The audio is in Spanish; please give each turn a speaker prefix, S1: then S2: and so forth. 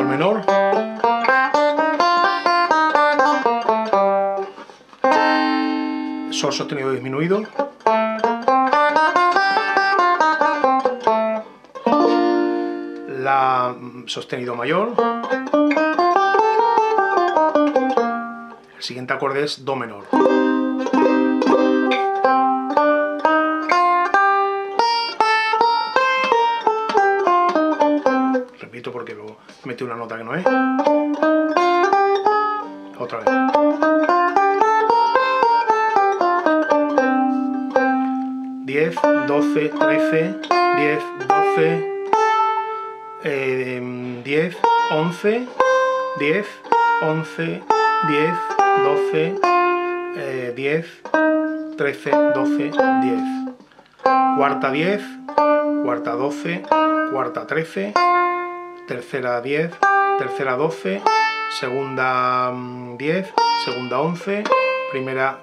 S1: sol menor, sol sostenido disminuido, la mm, sostenido mayor, el siguiente acorde es do menor. Repito porque luego metí una nota que no es. Otra vez. 10, 12, 13, 10, 12, 10, 11, 10, 11, 10, 12, 10, 13, 12, 10. Cuarta 10, cuarta 12, cuarta 13, tercera 10, tercera 12, segunda 10, segunda 11, primera